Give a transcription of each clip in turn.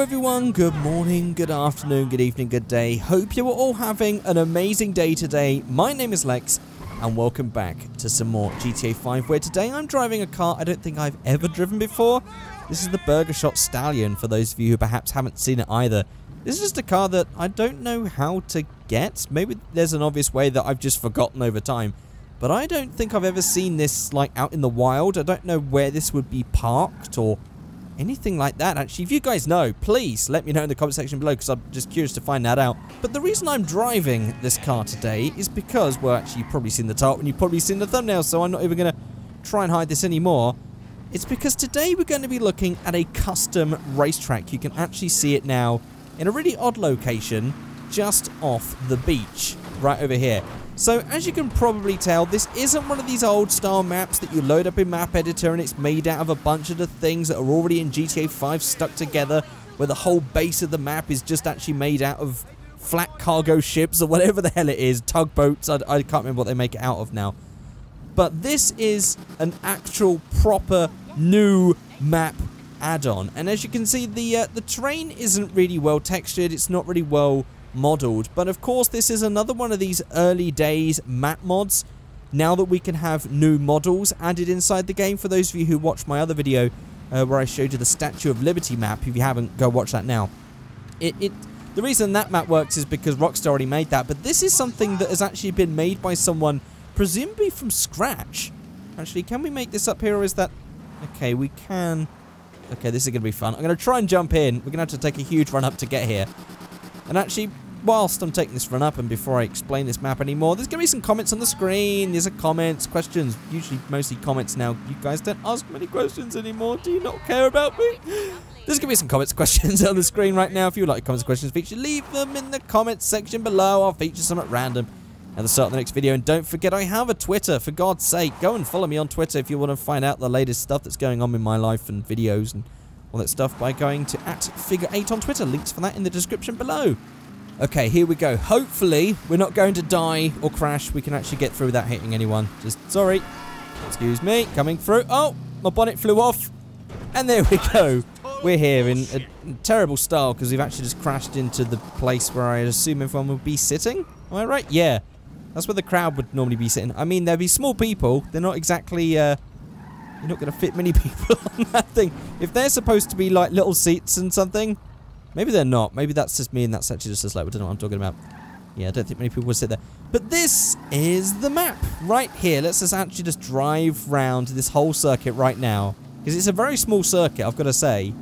everyone, good morning, good afternoon, good evening, good day. Hope you are all having an amazing day today. My name is Lex, and welcome back to some more GTA 5, where today I'm driving a car I don't think I've ever driven before. This is the Burger Shot Stallion, for those of you who perhaps haven't seen it either. This is just a car that I don't know how to get. Maybe there's an obvious way that I've just forgotten over time. But I don't think I've ever seen this, like, out in the wild. I don't know where this would be parked or anything like that. Actually, if you guys know, please let me know in the comment section below because I'm just curious to find that out. But the reason I'm driving this car today is because, well, actually, you've probably seen the title and you've probably seen the thumbnail, so I'm not even going to try and hide this anymore. It's because today we're going to be looking at a custom racetrack. You can actually see it now in a really odd location just off the beach right over here. So as you can probably tell, this isn't one of these old style maps that you load up in Map Editor and it's made out of a bunch of the things that are already in GTA 5 stuck together, where the whole base of the map is just actually made out of flat cargo ships or whatever the hell it is, tugboats, I, I can't remember what they make it out of now. But this is an actual proper new map add-on. And as you can see, the uh, the terrain isn't really well textured, it's not really well modeled. But of course, this is another one of these early days map mods. Now that we can have new models added inside the game, for those of you who watched my other video uh, where I showed you the Statue of Liberty map, if you haven't, go watch that now. It, it, the reason that map works is because Rockstar already made that, but this is something that has actually been made by someone, presumably from scratch. Actually, can we make this up here, or is that... Okay, we can... Okay, this is going to be fun. I'm going to try and jump in. We're going to have to take a huge run up to get here. And actually, whilst I'm taking this run up and before I explain this map anymore, there's going to be some comments on the screen. There's a comments, questions, usually mostly comments now. You guys don't ask many questions anymore. Do you not care about me? There's going to be some comments, questions on the screen right now. If you like comments, questions feature, leave them in the comments section below. I'll feature some at random at the start of the next video. And don't forget, I have a Twitter. For God's sake, go and follow me on Twitter if you want to find out the latest stuff that's going on in my life and videos and all that stuff by going to at Figureight on Twitter. Links for that in the description below. Okay, here we go. Hopefully, we're not going to die or crash. We can actually get through without hitting anyone. Just, sorry. Excuse me. Coming through. Oh, my bonnet flew off. And there we go. We're here in a terrible style because we've actually just crashed into the place where I assume everyone would be sitting. Am I right? Yeah. That's where the crowd would normally be sitting. I mean, there'd be small people. They're not exactly... Uh, you're not going to fit many people on that thing. If they're supposed to be like little seats and something, maybe they're not. Maybe that's just me and that's actually just a slope. I don't know what I'm talking about. Yeah, I don't think many people would sit there. But this is the map right here. Let's just actually just drive round this whole circuit right now. Because it's a very small circuit, I've got to say.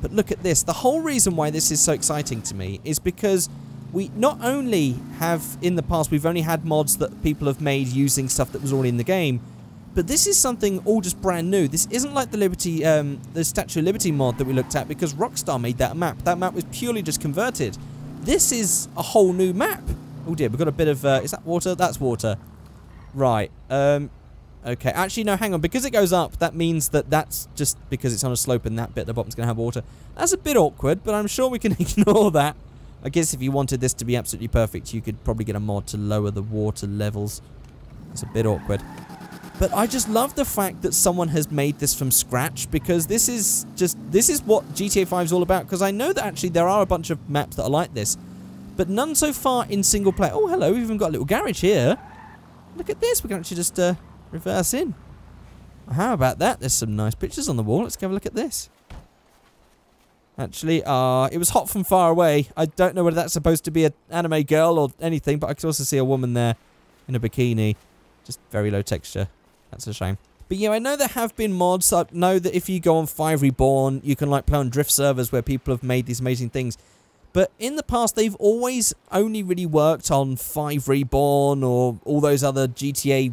But look at this. The whole reason why this is so exciting to me is because we not only have, in the past, we've only had mods that people have made using stuff that was already in the game, but this is something all just brand new. This isn't like the Liberty, um, the Statue of Liberty mod that we looked at because Rockstar made that map. That map was purely just converted. This is a whole new map. Oh dear, we've got a bit of, uh, is that water? That's water. Right. Um, okay, actually, no, hang on. Because it goes up, that means that that's just because it's on a slope and that bit at the bottom's going to have water. That's a bit awkward, but I'm sure we can ignore that. I guess if you wanted this to be absolutely perfect, you could probably get a mod to lower the water levels. It's a bit awkward. But I just love the fact that someone has made this from scratch because this is just this is what GTA 5 is all about because I know that actually there are a bunch of maps that are like this but none so far in single player. Oh hello, we've even got a little garage here. Look at this, we can actually just uh, reverse in. How about that? There's some nice pictures on the wall. Let's go have a look at this. Actually, uh, it was hot from far away. I don't know whether that's supposed to be an anime girl or anything, but I could also see a woman there in a bikini. Just very low texture. That's a shame. But yeah, I know there have been mods. I know that if you go on FiveReborn, you can like play on drift servers where people have made these amazing things. But in the past, they've always only really worked on FiveReborn or all those other GTA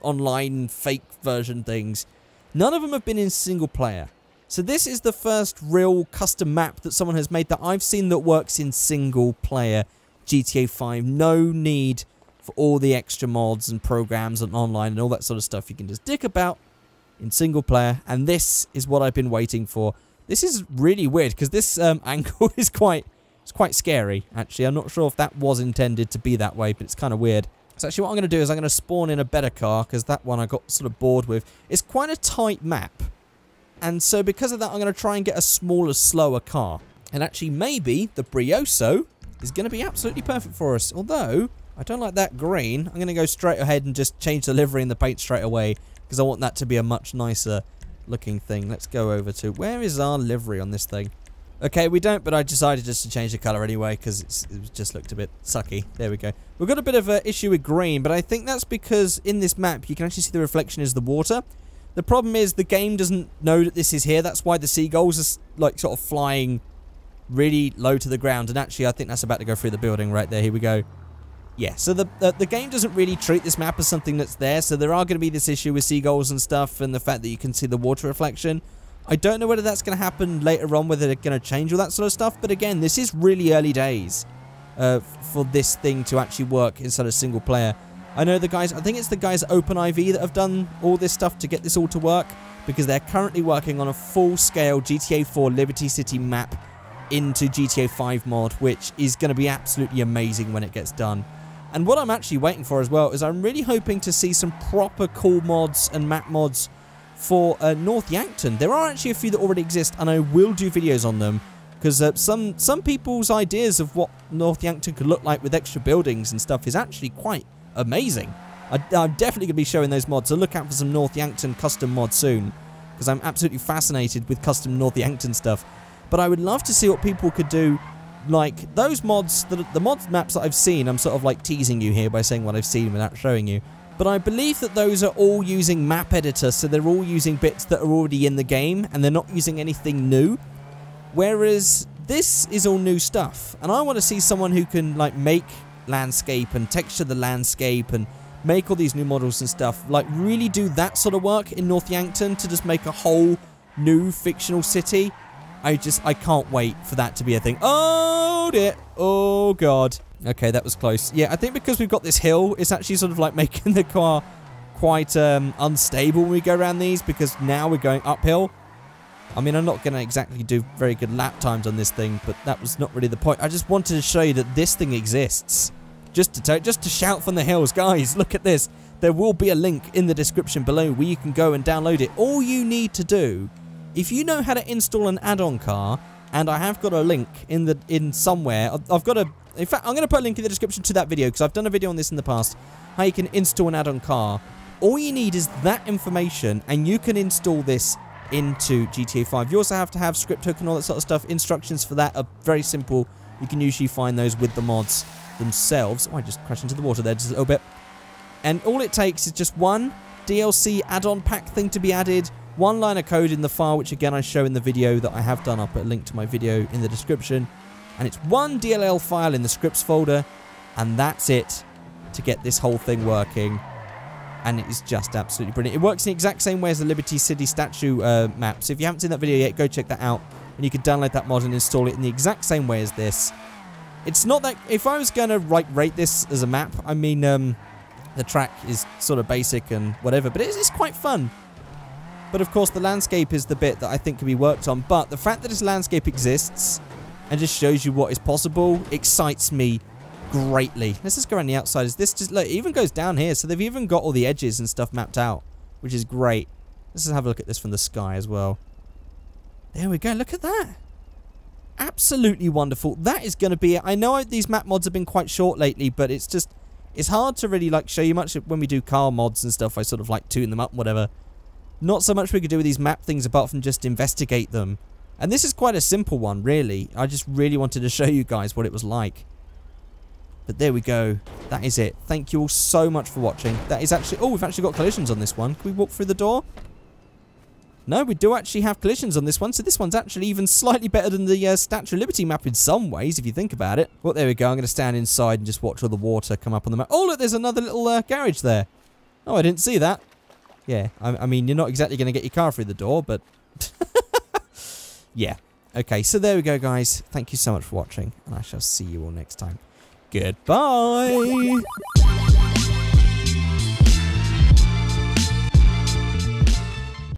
online fake version things. None of them have been in single player. So this is the first real custom map that someone has made that I've seen that works in single player GTA 5. No need for all the extra mods and programs and online and all that sort of stuff you can just dick about in single player. And this is what I've been waiting for. This is really weird because this um, angle is quite it's quite scary, actually. I'm not sure if that was intended to be that way, but it's kind of weird. So actually what I'm going to do is I'm going to spawn in a better car because that one I got sort of bored with. It's quite a tight map. And so because of that, I'm going to try and get a smaller, slower car. And actually, maybe the Brioso is going to be absolutely perfect for us. Although, I don't like that green. I'm going to go straight ahead and just change the livery and the paint straight away. Because I want that to be a much nicer looking thing. Let's go over to... Where is our livery on this thing? Okay, we don't, but I decided just to change the colour anyway because it just looked a bit sucky. There we go. We've got a bit of an issue with green, but I think that's because in this map you can actually see the reflection is the water. The problem is the game doesn't know that this is here. That's why the seagulls are like sort of flying really low to the ground. And actually, I think that's about to go through the building right there. Here we go. Yeah, so the, the, the game doesn't really treat this map as something that's there. So there are going to be this issue with seagulls and stuff, and the fact that you can see the water reflection. I don't know whether that's going to happen later on, whether they're going to change all that sort of stuff. But again, this is really early days uh, for this thing to actually work inside a single player. I know the guys, I think it's the guys at OpenIV that have done all this stuff to get this all to work because they're currently working on a full-scale GTA 4 Liberty City map into GTA 5 mod, which is going to be absolutely amazing when it gets done. And what I'm actually waiting for as well is I'm really hoping to see some proper cool mods and map mods for uh, North Yankton. There are actually a few that already exist, and I will do videos on them because uh, some some people's ideas of what North Yankton could look like with extra buildings and stuff is actually quite amazing. I, am definitely going to be showing those mods, so look out for some North Yankton custom mods soon, because I'm absolutely fascinated with custom North Yankton stuff. But I would love to see what people could do, like those mods, the, the mod maps that I've seen, I'm sort of like teasing you here by saying what I've seen without showing you. But I believe that those are all using map editor, so they're all using bits that are already in the game, and they're not using anything new. Whereas this is all new stuff, and I want to see someone who can like make landscape and texture the landscape and make all these new models and stuff. Like, really do that sort of work in North Yankton to just make a whole new fictional city. I just, I can't wait for that to be a thing. Oh, dear. Oh, God. Okay, that was close. Yeah, I think because we've got this hill, it's actually sort of like making the car quite um, unstable when we go around these because now we're going uphill. I mean, I'm not going to exactly do very good lap times on this thing, but that was not really the point. I just wanted to show you that this thing exists. Just to just to shout from the hills, guys, look at this. There will be a link in the description below where you can go and download it. All you need to do, if you know how to install an add-on car, and I have got a link in the in somewhere. I've got a. In fact, I'm going to put a link in the description to that video because I've done a video on this in the past. How you can install an add-on car. All you need is that information, and you can install this into GTA 5. You also have to have script hook and all that sort of stuff. Instructions for that are very simple. You can usually find those with the mods themselves. Oh, I just crashed into the water there just a little bit. And all it takes is just one DLC add-on pack thing to be added, one line of code in the file, which again I show in the video that I have done. I'll put a link to my video in the description. And it's one DLL file in the scripts folder, and that's it to get this whole thing working and it is just absolutely brilliant. It works in the exact same way as the Liberty City statue uh, map, so if you haven't seen that video yet, go check that out, and you can download that mod and install it in the exact same way as this. It's not that... If I was going to rate this as a map, I mean, um, the track is sort of basic and whatever, but it's, it's quite fun. But of course, the landscape is the bit that I think can be worked on, but the fact that this landscape exists and just shows you what is possible excites me greatly. Let's just go around the outside. This just look, it even goes down here, so they've even got all the edges and stuff mapped out, which is great. Let's just have a look at this from the sky as well. There we go. Look at that. Absolutely wonderful. That is going to be it. I know these map mods have been quite short lately, but it's just it's hard to really like show you much when we do car mods and stuff. I sort of like tune them up, whatever. Not so much we could do with these map things apart from just investigate them. And this is quite a simple one, really. I just really wanted to show you guys what it was like. But there we go. That is it. Thank you all so much for watching. That is actually... Oh, we've actually got collisions on this one. Can we walk through the door? No, we do actually have collisions on this one, so this one's actually even slightly better than the uh, Statue of Liberty map in some ways, if you think about it. Well, there we go. I'm going to stand inside and just watch all the water come up on the map. Oh, look, there's another little uh, garage there. Oh, I didn't see that. Yeah, I, I mean, you're not exactly going to get your car through the door, but... yeah. Okay, so there we go, guys. Thank you so much for watching, and I shall see you all next time. Goodbye.